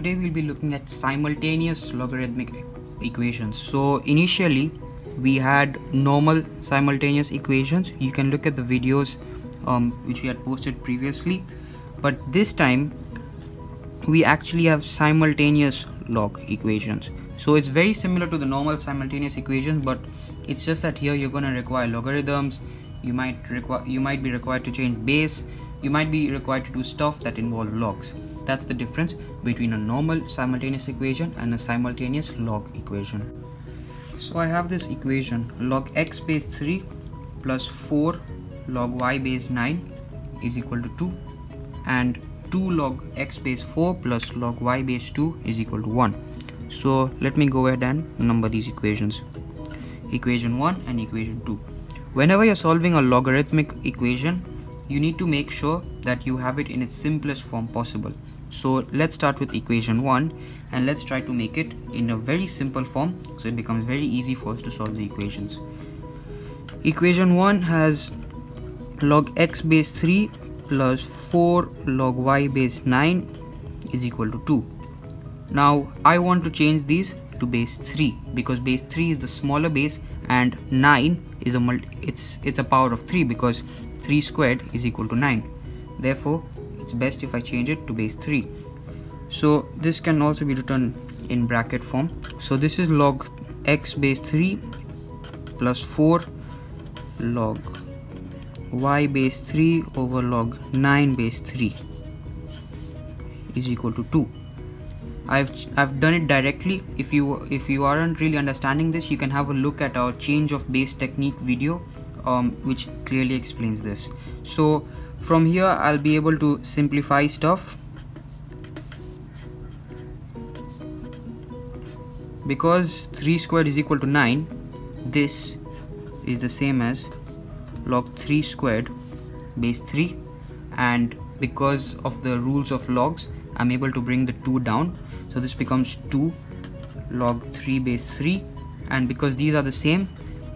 today we'll be looking at simultaneous logarithmic equations. So initially we had normal simultaneous equations. You can look at the videos um, which we had posted previously. But this time we actually have simultaneous log equations. So it's very similar to the normal simultaneous equations but it's just that here you're going to require logarithms. You might require you might be required to change base. You might be required to do stuff that involve logs that's the difference between a normal simultaneous equation and a simultaneous log equation. So I have this equation. Log x base 3 plus 4 log y base 9 is equal to 2 and 2 log x base 4 plus log y base 2 is equal to 1 so let me go ahead and number these equations. Equation 1 and equation 2 whenever you're solving a logarithmic equation you need to make sure that you have it in its simplest form possible so let's start with equation 1 and let's try to make it in a very simple form so it becomes very easy for us to solve the equations. Equation 1 has log x base 3 plus 4 log y base 9 is equal to 2 now I want to change these to base 3 because base 3 is the smaller base and 9 is a multi it's it's a power of 3 because 3 squared is equal to 9 therefore it's best if I change it to base 3 so this can also be written in bracket form. So this is log x base 3 plus 4 log y base 3 over log 9 base 3 is equal to 2 I've I've done it directly. If you if you aren't really understanding this you can have a look at our change of base technique video um, which clearly explains this. So from here I'll be able to simplify stuff. Because 3 squared is equal to 9 this is the same as log 3 squared base 3 and because of the rules of logs I'm able to bring the 2 down. So this becomes 2 log 3 base 3 and because these are the same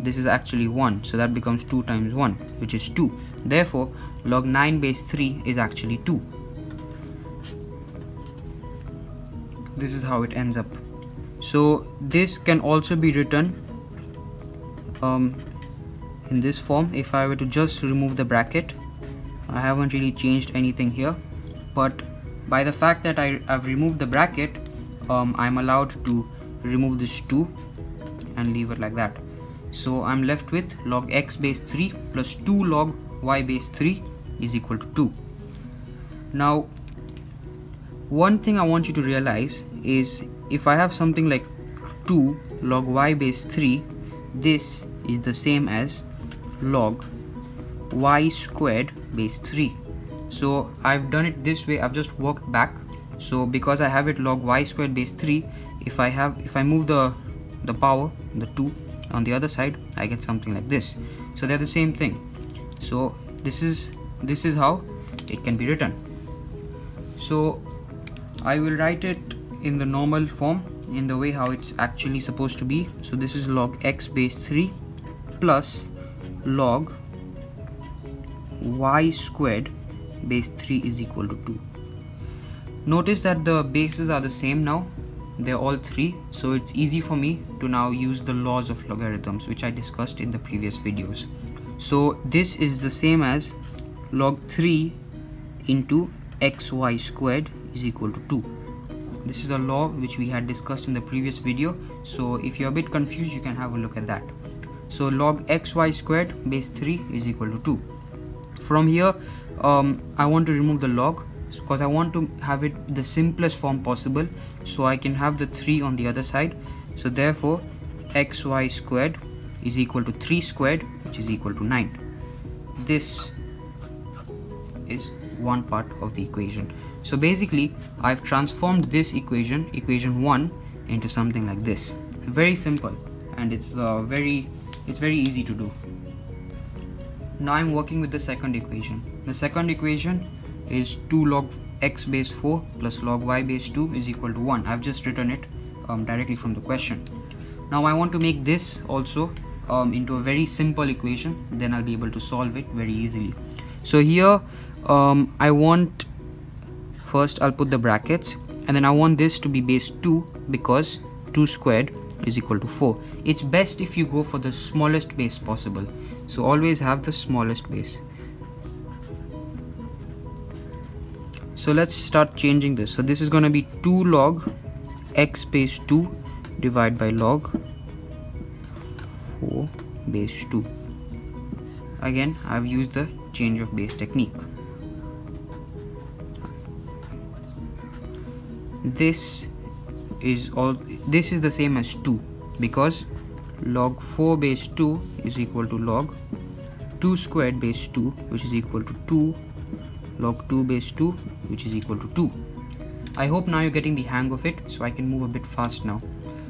this is actually 1 so that becomes 2 times 1 which is 2 therefore log 9 base 3 is actually 2 this is how it ends up. So this can also be written um, in this form. If I were to just remove the bracket I haven't really changed anything here. But by the fact that I, have removed the bracket um, I'm allowed to remove this 2 and leave it like that so I'm left with log x base 3 plus 2 log y base 3 is equal to 2. Now one thing I want you to realize is if I have something like 2 log y base 3 this is the same as log y squared base 3 so I've done it this way. I've just worked back. So because I have it log y squared base 3 if I have if I move the the power the 2 on the other side I get something like this. So they're the same thing. So this is this is how it can be written. So I will write it in the normal form in the way how it's actually supposed to be. So this is log x base 3 plus log y squared base 3 is equal to 2 notice that the bases are the same now they're all three so it's easy for me to now use the laws of logarithms which I discussed in the previous videos. So this is the same as log 3 into xy squared is equal to 2 this is a law which we had discussed in the previous video so if you're a bit confused you can have a look at that. So log xy squared base 3 is equal to 2 from here um, I want to remove the log because I want to have it the simplest form possible so I can have the 3 on the other side. So therefore xy squared is equal to 3 squared which is equal to 9 this is one part of the equation. So basically I've transformed this equation equation 1 into something like this. Very simple and it's uh, very it's very easy to do. Now I'm working with the second equation. The second equation is 2 log x base 4 plus log y base 2 is equal to 1 I've just written it um, directly from the question. Now I want to make this also um, into a very simple equation. Then I'll be able to solve it very easily. So here um, I want first I'll put the brackets and then I want this to be base 2 because 2 squared is equal to 4 it's best if you go for the smallest base possible. So always have the smallest base so let's start changing this. So this is going to be 2 log x base 2 divided by log 4 base 2 again I've used the change of base technique. This is all this is the same as 2 because log 4 base 2 is equal to log 2 squared base 2 which is equal to 2 log 2 base 2 which is equal to 2 I hope now you're getting the hang of it so I can move a bit fast now.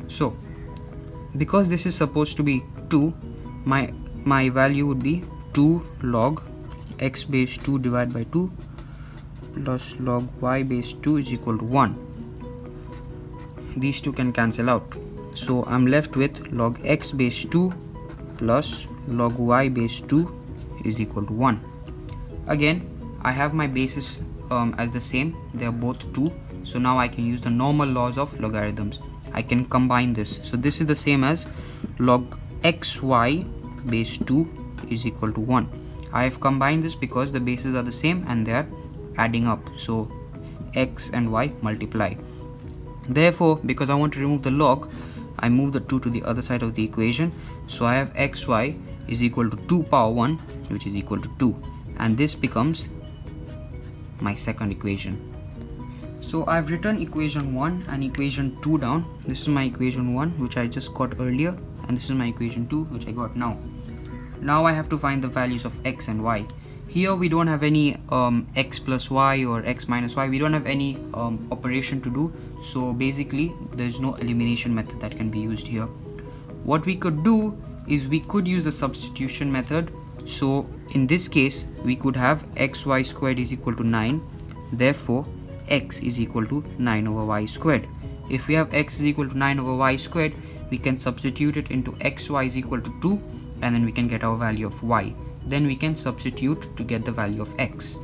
So because this is supposed to be 2 my my value would be 2 log x base 2 divided by 2 plus log y base 2 is equal to 1 these two can cancel out. So I'm left with log x base 2 plus log y base 2 is equal to 1 again I have my bases um, as the same. They are both 2 so now I can use the normal laws of logarithms. I can combine this. So this is the same as log xy base 2 is equal to 1 I have combined this because the bases are the same and they are adding up. So x and y multiply. Therefore, because I want to remove the log, I move the 2 to the other side of the equation. So I have xy is equal to 2 power 1 which is equal to 2 and this becomes my second equation. So I've written equation 1 and equation 2 down. This is my equation 1 which I just got earlier and this is my equation 2 which I got now. Now I have to find the values of x and y here we don't have any um, x plus y or x minus y we don't have any um, operation to do so basically there's no elimination method that can be used here what we could do is we could use the substitution method so in this case we could have xy squared is equal to 9 therefore x is equal to 9 over y squared if we have x is equal to 9 over y squared we can substitute it into xy is equal to 2 and then we can get our value of y then we can substitute to get the value of x.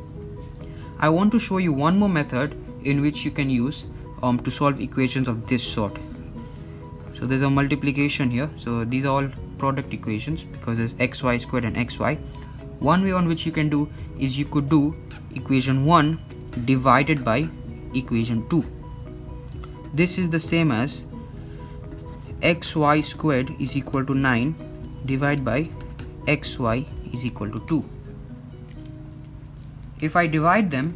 I want to show you one more method in which you can use um, to solve equations of this sort. So there's a multiplication here. So these are all product equations because there's xy squared and xy. One way on which you can do is you could do equation 1 divided by equation 2. This is the same as xy squared is equal to 9 divided by xy is equal to 2. If I divide them,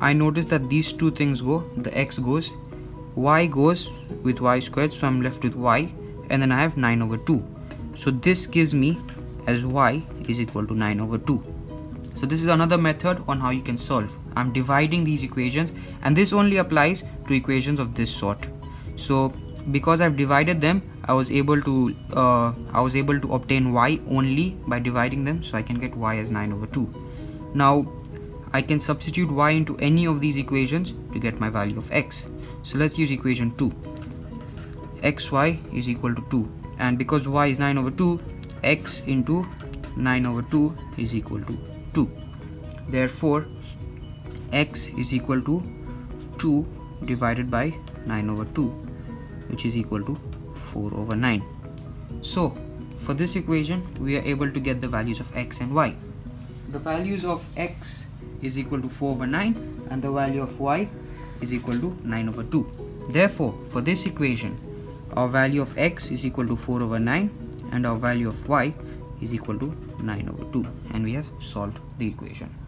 I notice that these two things go, the x goes, y goes with y squared, so I'm left with y, and then I have 9 over 2. So this gives me as y is equal to 9 over 2. So this is another method on how you can solve. I'm dividing these equations and this only applies to equations of this sort. So because I've divided them I was able to uh, I was able to obtain y only by dividing them so I can get y as 9 over 2 now I can substitute y into any of these equations to get my value of x so let's use equation 2 xy is equal to 2 and because y is 9 over 2 x into 9 over 2 is equal to 2 therefore x is equal to 2 divided by 9 over 2 which is equal to 4 over 9. So for this equation we are able to get the values of x and y. The values of x is equal to 4 over 9 and the value of y is equal to 9 over 2. Therefore for this equation our value of x is equal to 4 over 9 and our value of y is equal to 9 over 2 and we have solved the equation.